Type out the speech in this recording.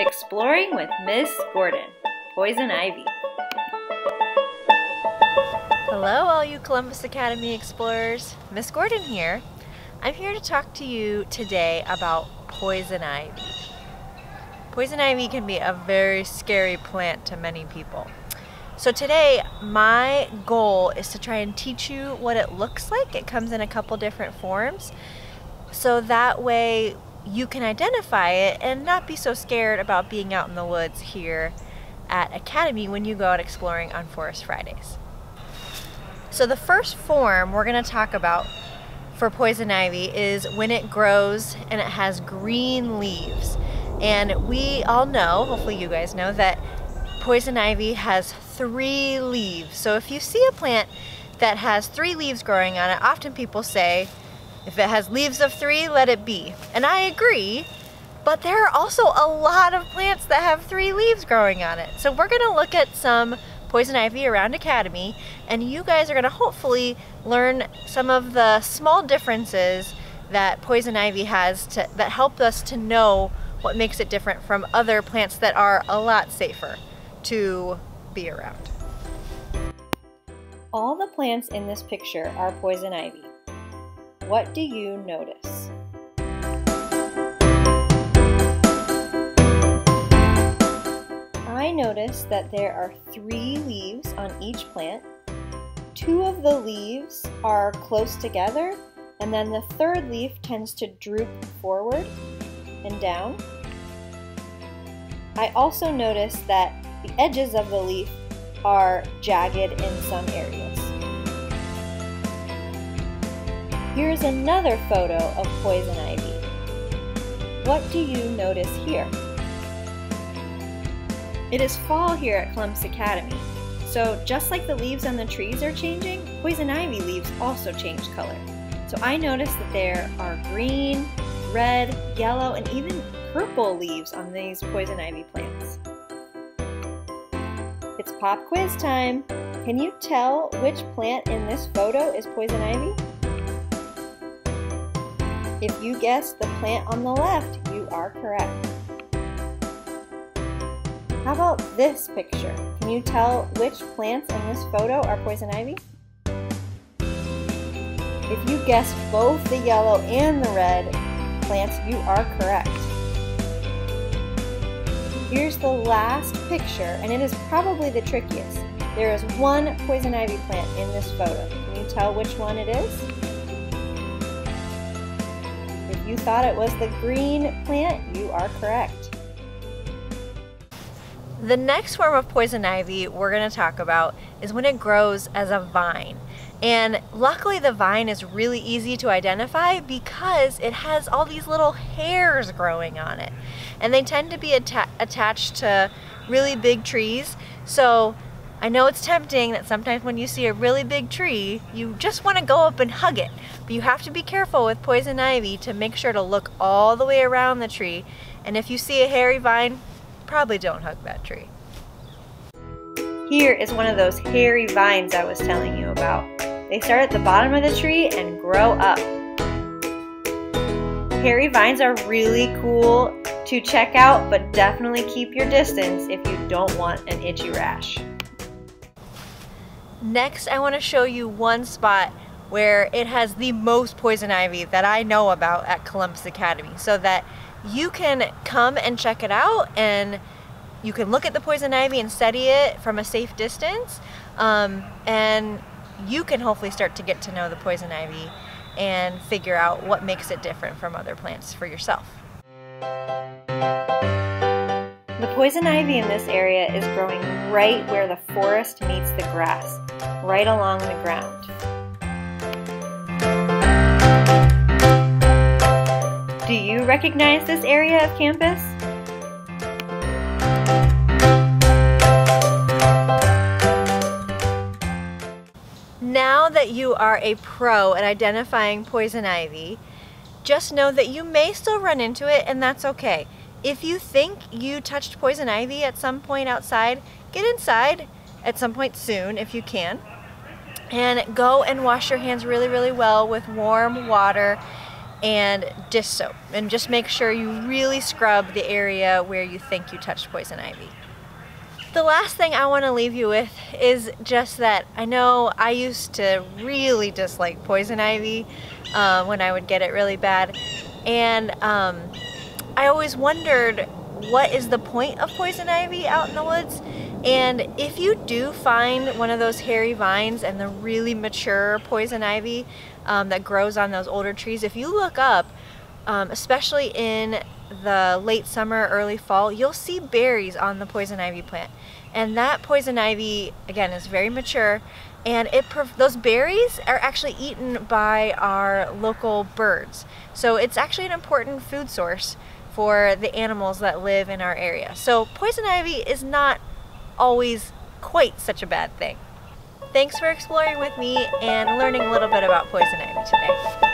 Exploring with Miss Gordon, Poison Ivy. Hello, all you Columbus Academy explorers. Miss Gordon here. I'm here to talk to you today about poison ivy. Poison ivy can be a very scary plant to many people. So today, my goal is to try and teach you what it looks like. It comes in a couple different forms. So that way you can identify it and not be so scared about being out in the woods here at Academy when you go out exploring on Forest Fridays. So the first form we're going to talk about for poison ivy is when it grows and it has green leaves. And we all know, hopefully you guys know, that poison ivy has three leaves. So if you see a plant that has three leaves growing on it, often people say, if it has leaves of three, let it be. And I agree, but there are also a lot of plants that have three leaves growing on it. So we're gonna look at some poison ivy around Academy and you guys are gonna hopefully learn some of the small differences that poison ivy has to, that help us to know what makes it different from other plants that are a lot safer to be around. All the plants in this picture are poison ivy. What do you notice? I notice that there are three leaves on each plant. Two of the leaves are close together, and then the third leaf tends to droop forward and down. I also notice that the edges of the leaf are jagged in some areas. Here's another photo of poison ivy. What do you notice here? It is fall here at Columbus Academy, so just like the leaves on the trees are changing, poison ivy leaves also change color. So I noticed that there are green, red, yellow, and even purple leaves on these poison ivy plants. It's pop quiz time! Can you tell which plant in this photo is poison ivy? If you guessed the plant on the left, you are correct. How about this picture? Can you tell which plants in this photo are poison ivy? If you guessed both the yellow and the red plants, you are correct. Here's the last picture, and it is probably the trickiest. There is one poison ivy plant in this photo. Can you tell which one it is? You thought it was the green plant, you are correct. The next form of poison ivy we're going to talk about is when it grows as a vine. And luckily the vine is really easy to identify because it has all these little hairs growing on it. And they tend to be atta attached to really big trees. So I know it's tempting that sometimes when you see a really big tree, you just want to go up and hug it. But you have to be careful with poison ivy to make sure to look all the way around the tree. And if you see a hairy vine, probably don't hug that tree. Here is one of those hairy vines I was telling you about. They start at the bottom of the tree and grow up. Hairy vines are really cool to check out, but definitely keep your distance if you don't want an itchy rash. Next, I want to show you one spot where it has the most poison ivy that I know about at Columbus Academy so that you can come and check it out and you can look at the poison ivy and study it from a safe distance um, and you can hopefully start to get to know the poison ivy and figure out what makes it different from other plants for yourself. The poison ivy in this area is growing right where the forest meets the grass, right along the ground. Do you recognize this area of campus? Now that you are a pro at identifying poison ivy, just know that you may still run into it and that's okay. If you think you touched poison ivy at some point outside, get inside at some point soon if you can. And go and wash your hands really, really well with warm water. and dish soap. And just make sure you really scrub the area where you think you touched poison ivy. The last thing I want to leave you with is just that I know I used to really dislike poison ivy uh, when I would get it really bad. And um, I always wondered what is the point of poison ivy out in the woods? And if you do find one of those hairy vines and the really mature poison ivy um, that grows on those older trees, if you look up, um, especially in the late summer, early fall, you'll see berries on the poison ivy plant. And that poison ivy, again, is very mature and it those berries are actually eaten by our local birds. So it's actually an important food source for the animals that live in our area. So poison ivy is not always quite such a bad thing. Thanks for exploring with me and learning a little bit about poison ivy today.